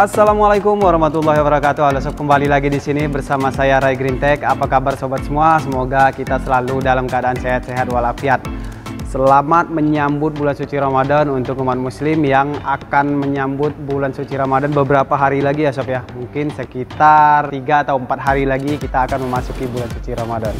Assalamualaikum warahmatullahi wabarakatuh. Halo sob, kembali lagi di sini bersama saya Ray Green Tech. Apa kabar sobat semua? Semoga kita selalu dalam keadaan sehat-sehat walafiat. Selamat menyambut bulan suci Ramadan untuk umat muslim yang akan menyambut bulan suci Ramadan beberapa hari lagi ya sob ya. Mungkin sekitar 3 atau 4 hari lagi kita akan memasuki bulan suci Ramadan.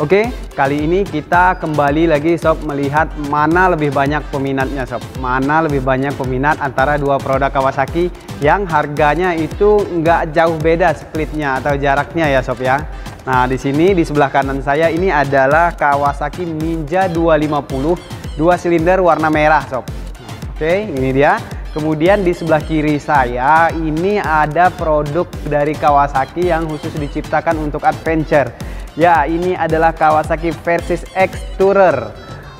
Oke, kali ini kita kembali lagi sob melihat mana lebih banyak peminatnya sob. Mana lebih banyak peminat antara dua produk Kawasaki yang harganya itu nggak jauh beda splitnya atau jaraknya ya sob ya. Nah di sini di sebelah kanan saya ini adalah Kawasaki Ninja 250 dua silinder warna merah sob. Oke, ini dia. Kemudian di sebelah kiri saya ini ada produk dari Kawasaki yang khusus diciptakan untuk adventure Ya, ini adalah Kawasaki Versys X Tourer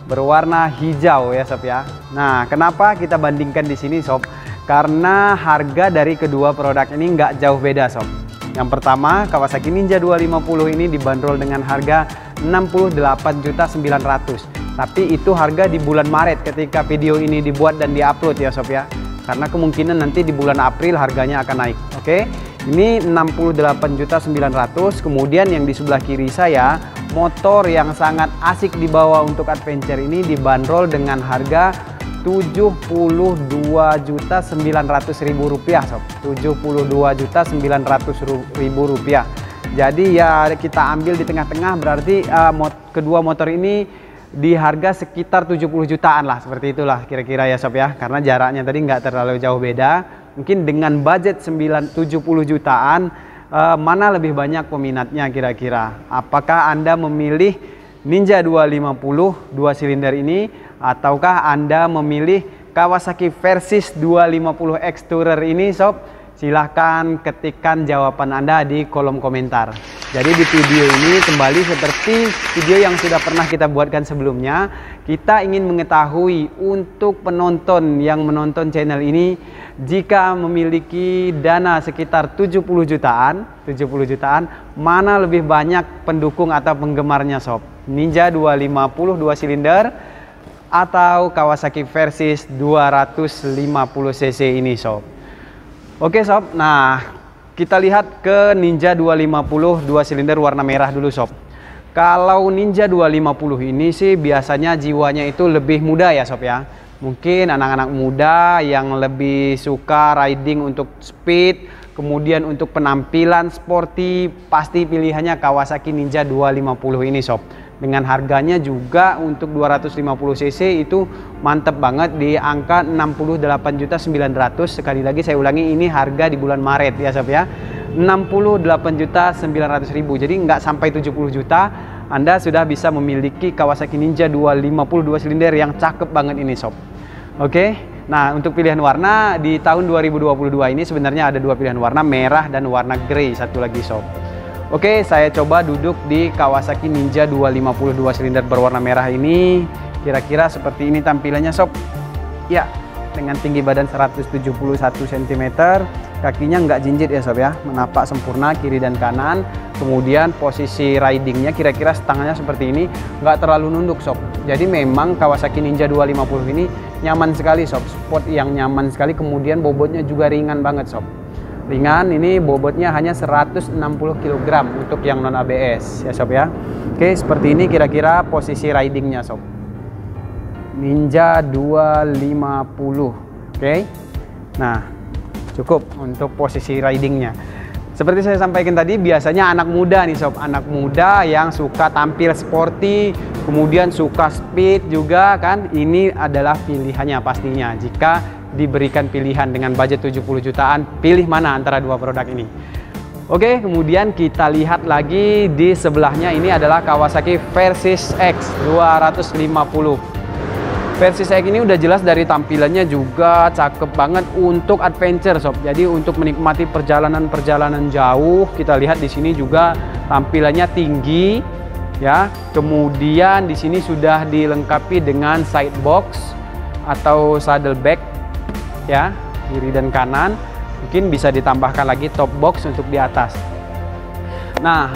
berwarna hijau ya sob ya. Nah, kenapa kita bandingkan di sini sob? Karena harga dari kedua produk ini nggak jauh beda sob. Yang pertama, Kawasaki Ninja 250 ini dibanderol dengan harga 68.900. Tapi itu harga di bulan Maret ketika video ini dibuat dan diupload ya sob ya. Karena kemungkinan nanti di bulan April harganya akan naik. Oke. Okay? Ini 68.900. Kemudian yang di sebelah kiri saya, motor yang sangat asik dibawa untuk adventure ini dibanderol dengan harga 72.900.000 rupiah sob. 72.900.000 rupiah. Jadi ya kita ambil di tengah-tengah berarti uh, mot kedua motor ini di harga sekitar 70 jutaan lah seperti itulah kira-kira ya sob ya. Karena jaraknya tadi nggak terlalu jauh beda mungkin dengan budget 9, 70 jutaan uh, mana lebih banyak peminatnya kira-kira? Apakah Anda memilih Ninja 250 dua silinder ini ataukah Anda memilih Kawasaki Versys 250 X Tourer ini sob silahkan ketikkan jawaban Anda di kolom komentar. Jadi di video ini kembali seperti video yang sudah pernah kita buatkan sebelumnya, kita ingin mengetahui untuk penonton yang menonton channel ini jika memiliki dana sekitar 70 jutaan, 70 jutaan, mana lebih banyak pendukung atau penggemarnya sob? Ninja 250 dua silinder atau Kawasaki Versys 250 cc ini sob. Oke sob, nah kita lihat ke Ninja 250 dua silinder warna merah dulu sob. Kalau Ninja 250 ini sih biasanya jiwanya itu lebih muda ya sob ya. Mungkin anak-anak muda yang lebih suka riding untuk speed, kemudian untuk penampilan sporty, pasti pilihannya Kawasaki Ninja 250 ini sob. Dengan harganya juga untuk 250 cc itu mantep banget di angka 68.900 sekali lagi saya ulangi ini harga di bulan Maret ya sob ya. 68.900 ribu. Jadi nggak sampai 70 juta Anda sudah bisa memiliki Kawasaki Ninja 252 silinder yang cakep banget ini sob. Oke Nah, untuk pilihan warna di tahun 2022 ini sebenarnya ada dua pilihan warna, merah dan warna grey satu lagi sob. Oke, saya coba duduk di Kawasaki Ninja 252 silinder berwarna merah ini. Kira-kira seperti ini tampilannya sob. Ya, dengan tinggi badan 171 cm, kakinya nggak jinjit ya sob ya, menapak sempurna kiri dan kanan. Kemudian posisi ridingnya kira-kira setengahnya seperti ini, nggak terlalu nunduk sob. Jadi memang Kawasaki Ninja 250 ini nyaman sekali sob, sport yang nyaman sekali. Kemudian bobotnya juga ringan banget sob ringan ini bobotnya hanya 160 kg untuk yang non ABS ya sob ya oke seperti ini kira-kira posisi ridingnya sob Ninja 250 oke? Nah cukup untuk posisi ridingnya. Seperti saya sampaikan tadi biasanya anak muda nih sob. Anak muda yang suka tampil sporty kemudian suka speed juga kan? Ini adalah pilihannya pastinya. Jika diberikan pilihan dengan budget 70 jutaan, pilih mana antara dua produk ini. Oke, kemudian kita lihat lagi di sebelahnya ini adalah Kawasaki Versys X 250. Versys X ini udah jelas dari tampilannya juga cakep banget untuk adventure sob. Jadi untuk menikmati perjalanan-perjalanan jauh, kita lihat di sini juga tampilannya tinggi ya. Kemudian di sini sudah dilengkapi dengan side box atau saddleback ya kiri dan kanan mungkin bisa ditambahkan lagi top box untuk di atas nah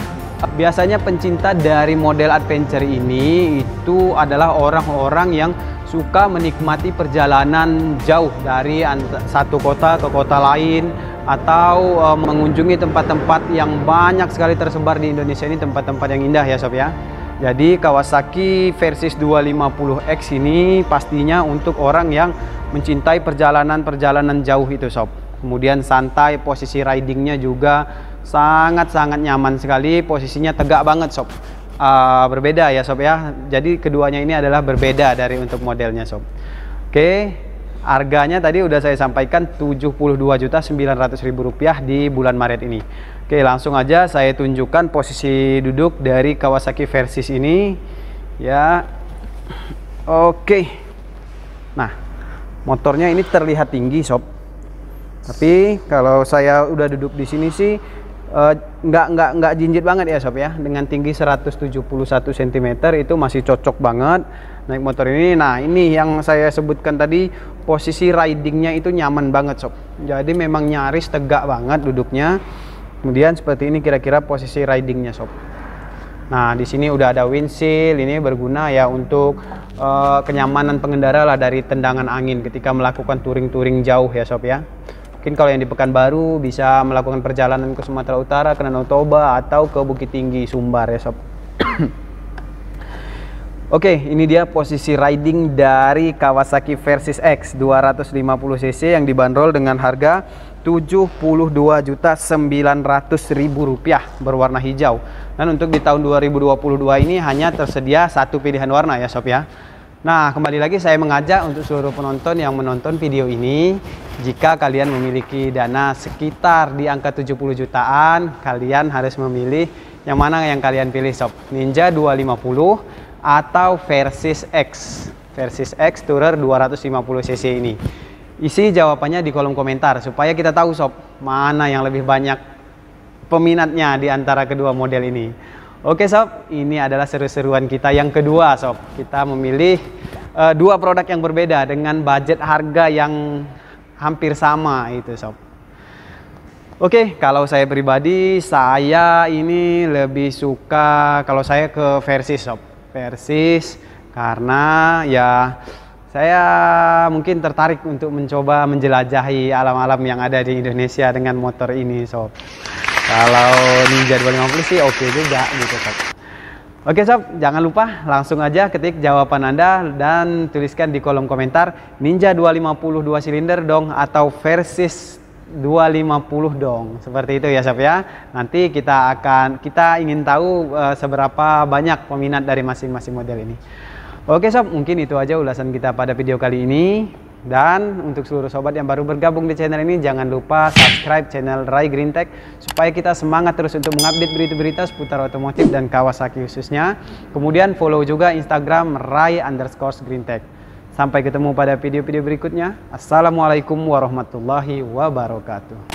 biasanya pencinta dari model adventure ini itu adalah orang-orang yang suka menikmati perjalanan jauh dari satu kota ke kota lain atau uh, mengunjungi tempat-tempat yang banyak sekali tersebar di Indonesia ini tempat-tempat yang indah ya sob ya. Jadi Kawasaki Versys 250X ini pastinya untuk orang yang mencintai perjalanan-perjalanan jauh itu sob. Kemudian santai, posisi ridingnya juga sangat-sangat nyaman sekali, posisinya tegak banget sob. Uh, berbeda ya sob ya. Jadi keduanya ini adalah berbeda dari untuk modelnya sob. Oke, harganya tadi udah saya sampaikan 72.900.000 rupiah di bulan Maret ini. Oke, langsung aja saya tunjukkan posisi duduk dari Kawasaki Versys ini. Ya. Oke. Nah, motornya ini terlihat tinggi, sob. Tapi kalau saya udah duduk di sini sih uh, nggak nggak nggak jinjit banget ya sob ya dengan tinggi 171 cm itu masih cocok banget naik motor ini nah ini yang saya sebutkan tadi posisi ridingnya itu nyaman banget sob jadi memang nyaris tegak banget duduknya Kemudian seperti ini kira-kira posisi ridingnya sob. Nah di sini udah ada windshield ini berguna ya untuk uh, kenyamanan pengendara lah dari tendangan angin ketika melakukan touring-touring jauh ya sob ya. Mungkin kalau yang di Pekanbaru bisa melakukan perjalanan ke Sumatera Utara, ke Danau Toba atau ke Bukit Tinggi Sumbar ya sob. Oke, ini dia posisi riding dari Kawasaki Versys X 250cc yang dibanderol dengan harga 72 juta 900 ribu rupiah berwarna hijau dan untuk di tahun 2022 ini hanya tersedia satu pilihan warna ya sob ya nah kembali lagi saya mengajak untuk seluruh penonton yang menonton video ini jika kalian memiliki dana sekitar di angka 70 jutaan kalian harus memilih yang mana yang kalian pilih sob. Ninja 250 atau Versys X. Versys X Tourer 250cc ini. Isi jawabannya di kolom komentar supaya kita tahu sob mana yang lebih banyak peminatnya di antara kedua model ini. Oke sob, ini adalah seru-seruan kita yang kedua sob. Kita memilih uh, dua produk yang berbeda dengan budget harga yang hampir sama itu sob. Oke, kalau saya pribadi saya ini lebih suka kalau saya ke versi sob. Versis karena ya saya mungkin tertarik untuk mencoba menjelajahi alam-alam yang ada di Indonesia dengan motor ini sob kalau Ninja 250 sih oke okay juga gitu sob Oke sob, jangan lupa langsung aja ketik jawaban Anda dan tuliskan di kolom komentar Ninja 250 dua silinder dong atau Versys 250 dong. Seperti itu ya sob ya. Nanti kita akan kita ingin tahu uh, seberapa banyak peminat dari masing-masing model ini. Oke sob, mungkin itu aja ulasan kita pada video kali ini. Dan untuk seluruh sobat yang baru bergabung di channel ini, jangan lupa subscribe channel Rai Green Tech supaya kita semangat terus untuk mengupdate berita-berita seputar otomotif dan Kawasaki khususnya. Kemudian follow juga Instagram Rai underscore Green Tech. Sampai ketemu pada video-video berikutnya. Assalamualaikum warahmatullahi wabarakatuh.